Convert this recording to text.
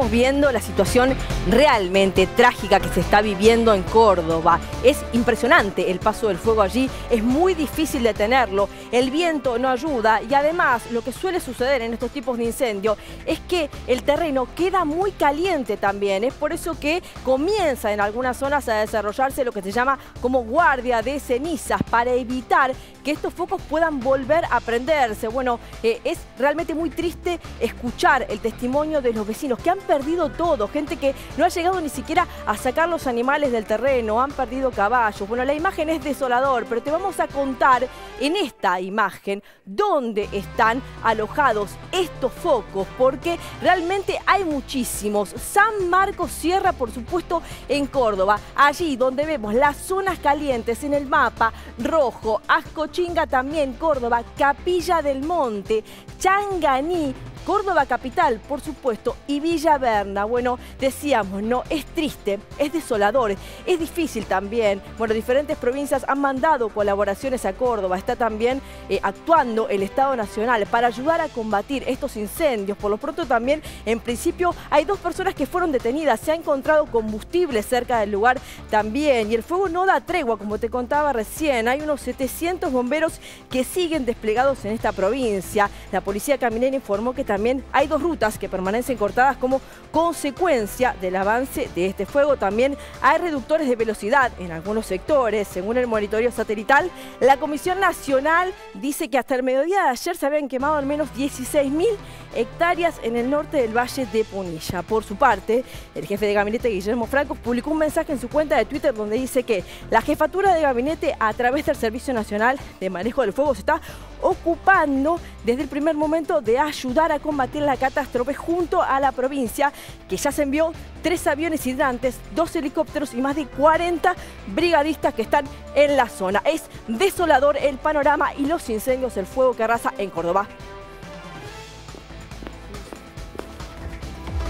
estamos viendo la situación realmente trágica que se está viviendo en Córdoba. Es impresionante el paso del fuego allí, es muy difícil detenerlo, el viento no ayuda y además lo que suele suceder en estos tipos de incendio es que el terreno queda muy caliente también. Es por eso que comienza en algunas zonas a desarrollarse lo que se llama como guardia de cenizas para evitar que estos focos puedan volver a prenderse. Bueno, eh, es realmente muy triste escuchar el testimonio de los vecinos que han perdido todo, gente que no ha llegado ni siquiera a sacar los animales del terreno, han perdido caballos. Bueno, la imagen es desolador, pero te vamos a contar en esta imagen dónde están alojados estos focos, porque realmente hay muchísimos. San Marcos Sierra, por supuesto, en Córdoba, allí donde vemos las zonas calientes en el mapa, rojo, Ascochinga también, Córdoba, Capilla del Monte, Changaní, Córdoba capital, por supuesto, y Villa Berna. Bueno, decíamos, no, es triste, es desolador, es difícil también. Bueno, diferentes provincias han mandado colaboraciones a Córdoba, está también eh, actuando el Estado Nacional para ayudar a combatir estos incendios. Por lo pronto también, en principio, hay dos personas que fueron detenidas, se ha encontrado combustible cerca del lugar también, y el fuego no da tregua, como te contaba recién, hay unos 700 bomberos que siguen desplegados en esta provincia. La policía caminera informó que también hay dos rutas que permanecen cortadas como consecuencia del avance de este fuego. También hay reductores de velocidad en algunos sectores. Según el monitoreo satelital, la Comisión Nacional dice que hasta el mediodía de ayer se habían quemado al menos 16.000 hectáreas en el norte del Valle de Punilla. Por su parte, el jefe de gabinete Guillermo Franco publicó un mensaje en su cuenta de Twitter donde dice que la jefatura de gabinete a través del Servicio Nacional de Manejo del Fuego se está ocupando desde el primer momento de ayudar a combatir la catástrofe junto a la provincia, que ya se envió tres aviones hidrantes, dos helicópteros y más de 40 brigadistas que están en la zona. Es desolador el panorama y los incendios, el fuego que arrasa en Córdoba.